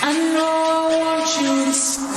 I know I want you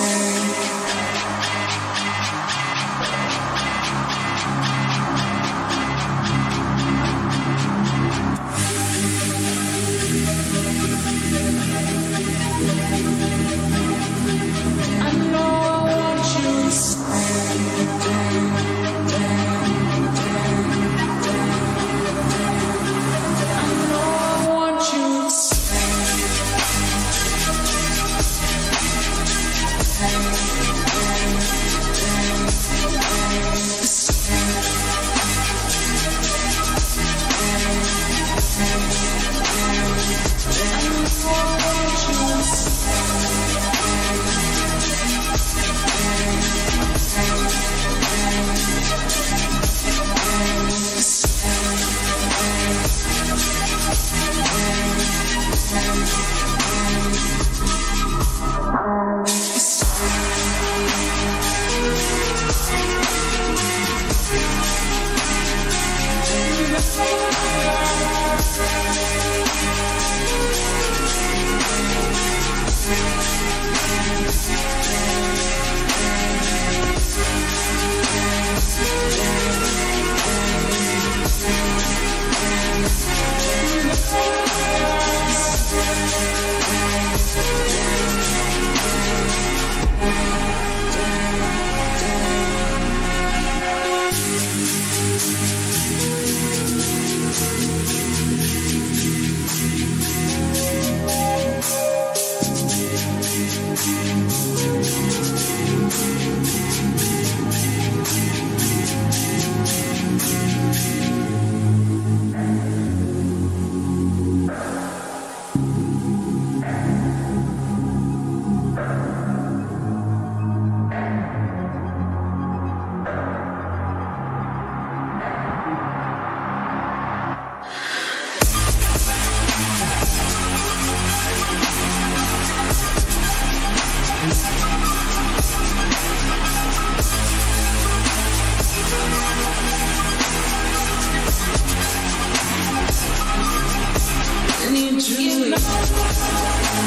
Música And you.